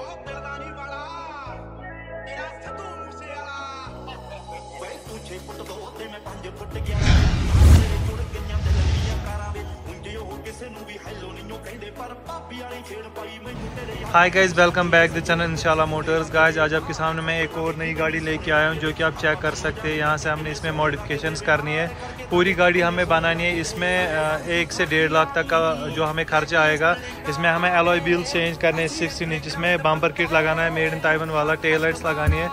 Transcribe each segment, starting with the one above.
ਉਹ ਦਿਲਦਾਨੀ hi guys welcome back the channel Inshallah Motors guys आज आपके सामने मैं एक और नई गाड़ी लेके आया हूँ, जो कि आप चेक कर सकते हैं। यहाँ से हमने इसमें मॉडिफिकेशंस करनी है। पूरी गाड़ी हमें बनानी है। इसमें एक से डेढ़ लाख तक का जो हमें खर्चा आएगा। इसमें हमें एलॉय व्हील चेंज करने हैं सिक्सटीन इंच इसमें बम्पर किट लगाना है मेड इन ताइवन वाला। टेल लाइट्स लगानी है।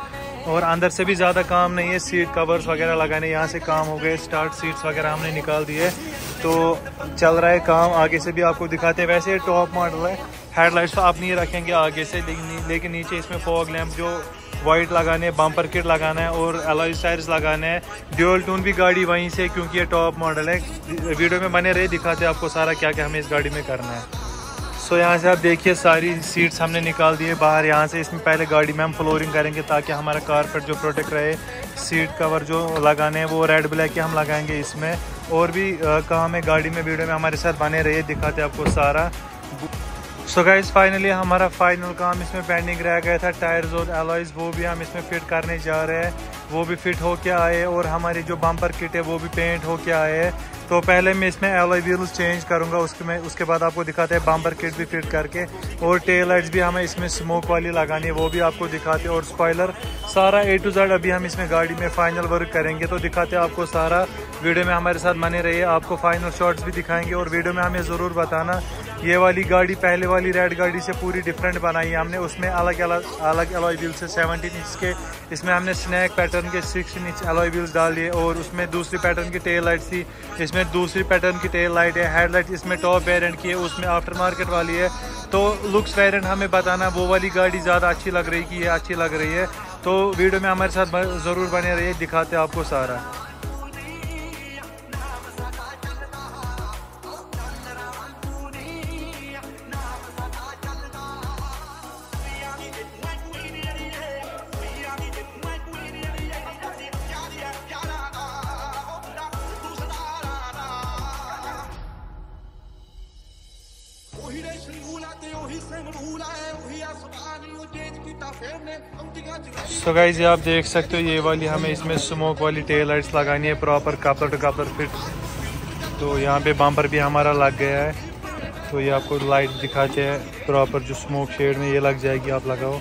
और अंदर से भी ज़्यादा काम नहीं है सीट कवर्स वगैरह लगाने, यहाँ से काम हो गए स्टार्ट सीट्स वगैरह हमने निकाल दिए। तो चल रहा है काम, आगे से भी आपको दिखाते हैं। वैसे टॉप मॉडल है हेडलाइट्स तो आप नहीं रखेंगे आगे से, लेकिन लेकिन नीचे इसमें फॉग लैम्प जो वाइट लगाने हैं बम्पर किट लगाना है और अलॉय टायर्स लगाने हैं। ड्यूअल टून भी गाड़ी वहीं से, क्योंकि ये टॉप मॉडल है। वीडियो में बने रहे दिखाते हैं आपको सारा क्या क्या हमें इस गाड़ी में करना है। सो so, यहाँ से आप देखिए सारी सीट्स हमने निकाल दिए बाहर। यहाँ से इसमें पहले गाड़ी में हम फ्लोरिंग करेंगे ताकि हमारा कारपेट जो प्रोटेक्ट रहे सीट कवर जो लगाने हैं वो रेड ब्लैक के हम लगाएँगे इसमें। और भी काम है गाड़ी में वीडियो में हमारे साथ बने रहिए दिखाते आपको सारा। सो गाइज़ फाइनली हमारा फाइनल काम इसमें पेंडिंग रह गया था। टायर्स और एलॉयज वो भी हम इसमें फिट करने जा रहे हैं। वो भी फिट हो के आए और हमारी जो बम्पर किट है वो भी पेंट हो के आए। तो पहले मैं इसमें एलोई व्हील्स चेंज करूँगा, उसके में, उसके बाद आपको दिखाते हैं बम्पर किट भी फिट करके, और टेल लाइट्स भी हमें इसमें स्मोक वाली लगानी है, वो भी आपको दिखाते हैं, और स्पॉइलर सारा ए टू जेड अभी हम इसमें गाड़ी में फाइनल वर्क करेंगे तो दिखाते हैं आपको सारा वीडियो में हमारे साथ बने रहिए, आपको फाइनल शॉट्स भी दिखाएँगे, और वीडियो में हमें ज़रूर बताना ये वाली गाड़ी, पहले वाली रेड गाड़ी से पूरी डिफरेंट बनाई है हमने। उसमें अलग अलग अलग एलॉय व्हील्स है सेवनटीन इंच के। इसमें हमने स्नैक पैटर्न के सिक्सटीन इंच एलॉय व्हील्स डाल दिए और उसमें दूसरी पैटर्न की टेल लाइट थी। इसमें दूसरी पैटर्न की टेल लाइट है हेडलाइट इसमें टॉप वेरिएंट की है, उसमें आफ्टर मार्केट वाली है। तो लुक्स वेरिएंट हमें बताना, वो वाली गाड़ी ज़्यादा अच्छी लग रही कि ये अच्छी लग रही है। तो वीडियो में हमारे साथ ज़रूर बने रहिए, दिखाते आपको सारा। सो गाइज़ आप देख सकते हो, ये वाली हमें इसमें स्मोक वाली टेल लाइट्स लगानी है proper coupler to coupler fit तो यहाँ पे बम्पर भी हमारा लग गया है। तो ये आपको लाइट दिखाते हैं प्रॉपर जो स्मोक शेड में ये लग जाएगी, आप लगाओ।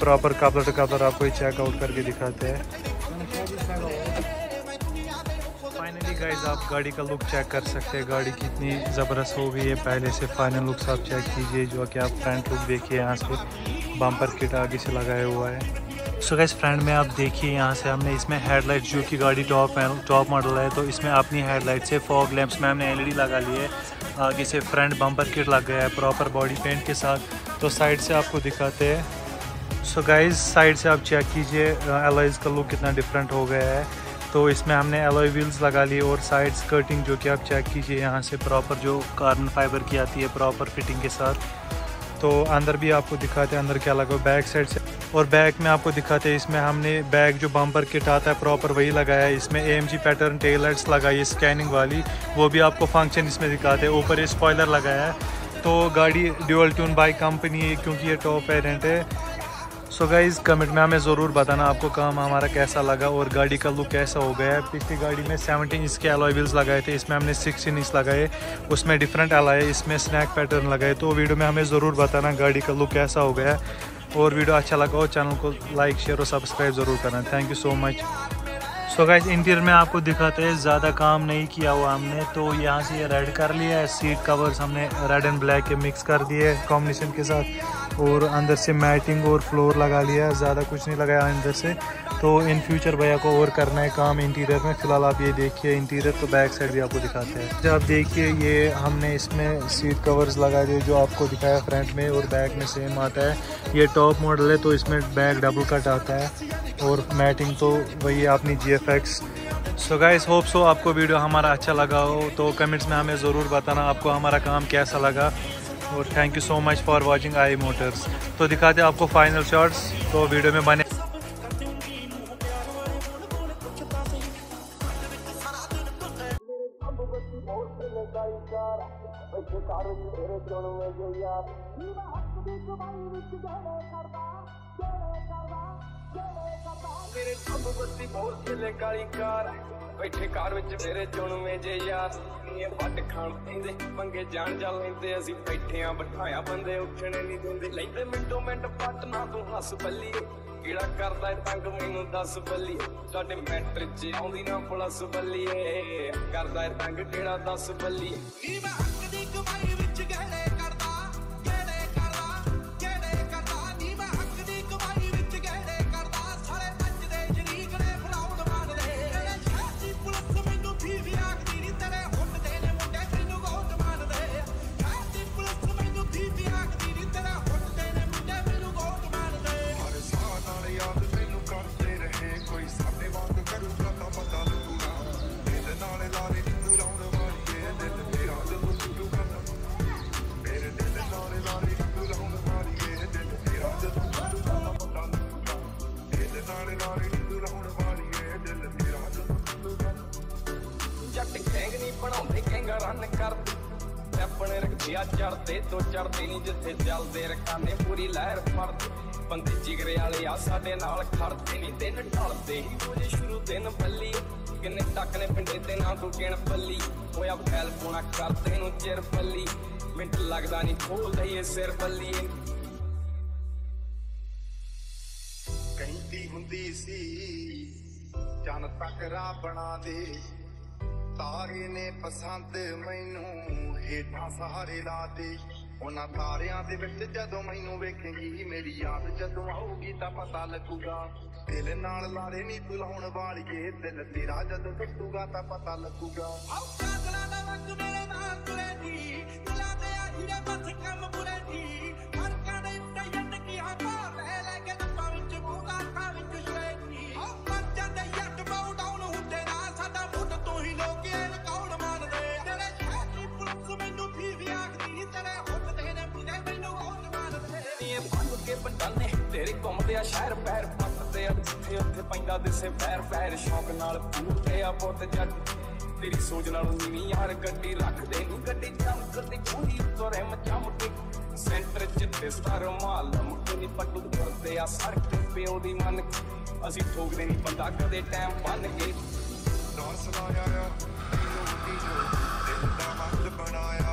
प्रॉपर कपलर टू कपलर आपको ये चेकआउट करके दिखाते हैं। गाइज़ आप गाड़ी का लुक चेक कर सकते हैं। गाड़ी कितनी ज़बरदस्त हो गई है। पहले से फाइनल लुक्स आप चेक कीजिए, जो कि आप फ्रंट लुक देखिए, यहाँ से बम्पर किट आगे से लगाया हुआ है। सो गैस फ्रंट में आप देखिए, यहाँ से हमने इसमें हेडलाइट जो कि गाड़ी टॉप टॉप मॉडल है तो इसमें अपनी हेडलाइट से फॉग लैंप्स में हमने एलईडी लगा ली है। आगे से फ्रंट बम्पर किट लग गया है प्रॉपर बॉडी पेंट के साथ। तो साइड से आपको दिखाते हैं। सो गाइज़ साइड से आप चेक कीजिए एलॉयज़ का लुक कितना डिफरेंट हो गया है। तो इसमें हमने एलोई व्हील्स लगा लिए और साइड स्कर्टिंग जो कि आप चेक कीजिए, यहाँ से प्रॉपर जो कार्बन फाइबर की आती है प्रॉपर फिटिंग के साथ। तो अंदर भी आपको दिखाते हैं, अंदर क्या लगा बैक साइड से। और बैक में आपको दिखाते हैं, इसमें हमने बैक जो बम्पर किट आता है प्रॉपर वही लगाया है। इसमें AMG पैटर्न टेल लाइट्स लगाई है स्कैनिंग वाली। वो भी आपको फ़ंक्शन इसमें दिखाते हैं। ऊपर स्पॉयलर लगाया है। तो गाड़ी ड्यूअल ट्यून बाइक कंपनी है, क्योंकि ये टॉप वेरिएंट है। सो गाइज़ कमेंट में हमें ज़रूर बताना आपको काम हमारा कैसा लगा और गाड़ी का लुक कैसा हो गया है। पिछली गाड़ी में 17 इंच के अलॉय व्हील्स लगाए थे, इसमें हमने 16 इंच लगाए, उसमें डिफरेंट अलाए इसमें स्नैक पैटर्न लगाए। तो वीडियो में हमें ज़रूर बताना गाड़ी का लुक कैसा हो गया है। और वीडियो अच्छा लगा हो चैनल को लाइक शेयर और सब्सक्राइब ज़रूर करना। Thank you so much so guys interior में आपको दिखाते हैं, ज़्यादा काम नहीं किया हुआ हमने तो यहाँ से ये रेड कर लिया है। सीट कवर्स हमने रेड एंड ब्लैक के मिक्स कर दिए कॉम्बिनेशन के साथ। और अंदर से मैटिंग और फ्लोर लगा लिया, ज़्यादा कुछ नहीं लगाया अंदर से। तो इन फ्यूचर भैया को और करना है काम इंटीरियर में। फ़िलहाल आप ये देखिए इंटीरियर तो बैक साइड भी आपको दिखाते हैं। जब आप देखिए, ये हमने इसमें सीट कवर्स लगा दिए, जो आपको दिखाया फ्रंट में और बैक में सेम आता है। ये टॉप मॉडल है तो इसमें बैक डबल कट आता है। और मैटिंग तो वही अपनी G F X so guys hope so आपको वीडियो हमारा अच्छा लगा हो। तो कमेंट्स में हमें ज़रूर बताना आपको हमारा काम कैसा लगा। और thank you so much for watching I Motors तो दिखाते आपको फाइनल शॉट्स तो वीडियो में बने ਬਹੁਤ ਬੱਤੀ ਬਹੁਤ ਚਲੇ ਕਾਲੀ ਕਾਰ। ਬੈਠੇ ਕਾਰ ਵਿੱਚ ਮੇਰੇ ਚੁਣਵੇਂ ਜੇ ਯਾਰ। ਇਹ ਵੱਟ ਖਾਣ ਪੈਂਦੇ ਮੰਗੇ ਜਾਣ ਜਾ ਲੈਂਦੇ। ਅਸੀਂ ਬੈਠੇ ਬਿਠਾਇਆ ਬੰਦੇ ਉੱਠਣੇ ਨਹੀਂ ਦਿੰਦੇ। ਲੈਂਦੇ ਮਿੰਟੋ ਮਿੰਟ ਪੱਟ, ਨਾ ਤੂੰ ਹੱਸ ਬੱਲੀ ਕਿਹੜਾ ਕਰਦਾ ਏ ਤੰਗ, ਮੈਨੂੰ ਦੱਸ ਬੱਲੀ ਸਾਡੇ ਮੈਟਰ ਚ ਆਉਂਦੀ ਨਾ ਪਲਸ ਬੱਲੀਏ। ਕਰਦਾ ਏ ਤੰਗ, ਕਿਹੜਾ ਦੱਸ ਬੱਲੀ ਨੀ ਮੈਂ ਹੱਕ ਦੀ ਕਮਾਈ ਨਹੀਂ ਬਣਾਉਂਦੇ ਗੈਂਗਾ ਰਨ ਕਰਦੇ ਆਪਣੇ ਰਖਿਆ ਚੜਦੇ ਤੋਂ ਚੜਦੇ ਨਹੀਂ ਜਿੱਥੇ ਚੱਲਦੇ। ਰਕਾਨੇ ਪੂਰੀ ਲਹਿਰ ਫੜਦੇ, ਬੰਦੇ ਜਿਗਰੇ ਵਾਲੇ ਆ ਸਾਡੇ ਨਾਲ ਖੜਦੇ ਨਹੀਂ। ਦਿਨ ਢਲਦੇ ਹੀ ਰੋਜ਼ ਸ਼ੁਰੂ ਦਿਨ ਬੱਲੀ। ਕਿੰਨੇ ਟੱਕ ਨੇ ਪਿੰਡੇ ਤੇ ਨਾ ਤੂੰ ਗਿਣ ਪੱਲੀ ਹੋਇਆ ਫੈਲ ਪੋਣਾ ਕਰਦੇ ਨੂੰ ਚਿਰ ਪੱਲੀ ਮਿੰਟ ਲੱਗਦਾ ਨਹੀਂ ਖੋਲਦਾ ਇਹ ਸਿਰ ਬੱਲੀ। ਕਹਿੰਦੀ ਹੁੰਦੀ ਸੀ ਚੰਨ ਤੱਕ ਰਾਹ ਬਣਾ ਦੇ। ਤਾਰੇ ਨੇ ਪਸੰਦ ਮੈਨੂੰ ਹੇਠਾਂ ਸਹਾਰੇ ਲਾ ਦੇ ਉਹਨਾਂ ਤਾਰਿਆਂ ਦੇ ਵਿੱਚ ਜਦੋਂ ਮੈਨੂੰ ਵੇਖੇਂਗੀ ਮੇਰੀ ਯਾਦ ਜਦੋਂ ਆਊਗੀ ਤਾਂ ਪਤਾ ਲੱਗੂਗਾ ਦਿਲ ਨਾਲ ਲਾਰੇ ਨਹੀਂ ਤੂੰ ਲਾਉਣ ਵਾਲੀਏ ਦਿਲ ਤੇਰਾ ਜਦੋਂ ਟੁੱਟੂਗਾ ਤਾਂ ਪਤਾ ਲੱਗੂਗਾ ਆਉ ਕਾਗਲਾ ਦਾ ਰੰਗ ਮੇਰੇ ਨਾਲ ਤੁਰੇ ਜੀ ਦਿਲਾਂ ਦੇ ਆ ਹੀਰੇ ਬਸ ਆ ਸ਼ਹਿਰ ਪੈਰ ਪੱਟਦੇ ਆ, ਜਿੱਥੇ ਉੱਥੇ ਪੈਂਦਾ ਦਿਸੇ ਪੈਰ ਪੈਰ ਸ਼ੌਕ ਨਾਲ ਪੂਰਦੇ ਆ ਪੁੱਤ ਜੱਟ। ਤੇਰੀ ਸੋਚ ਨਾਲ ਨੀਵੀਂ ਯਾਰ ਗੱਡੀ ਰੱਖਦੇ ਨਹੀਂ ਗੱਡੀ ਚਮਕਦੀ ਪੂਰੀ ਤੋਰੇ ਮਚਮਕੇ ਸੈਂਟਰ ਚ ਤੇ ਸਟਾਰ ਮਾਲ ਮੁੱਕੇ ਪੱਟੂ ਕਰਦੇ ਆ ਸੜਕ ਪਿਓ ਦੀ ਮੰਨ ਅਸੀਂ ਠੋਕਦੇ ਨਹੀਂ ਬੰਦਾ ਕਦੇ ਟਾਈਮ ਬੰਨ ਕੇ। ਨਾਲ ਸਲਾਇਆ ਆ ਤੈਨੂੰ ਵੱਡੀ ਜੋ ਦਿਲ ਦਾ ਮੱਲ ਬਣਾਇਆ।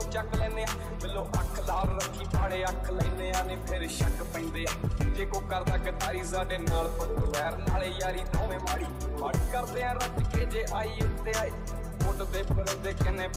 ਚੱਕ ਲੈਨੇ ਆ। ਬਿੱਲੋ ਅੱਖ ਲਾਲ ਰੱਖੀ ਪਾੜੇ ਅੱਖ ਲੈਨੇ ਆ ਨੇ, ਫਿਰ ਸ਼ੱਕ ਪੈਂਦੇ ਆ। ਜੇ ਕੋ ਕਰਦਾ ਗਤਾਰੀ ਸਾਡੇ ਨਾਲ ਪੱਤੂ ਨਾਲੇ ਯਾਰੀ ਦੋਵੇਂ ਮਾੜੀ। ਮਾੜੀ ਕਰਦੇ ਆ, ਰੱਜ ਕੇ ਜੇ ਆਈ ਉੱਤੇ ਆਈ ਮੁੱਢ ਦੇ ਪਰਦੇ ਕਿੰਨੇ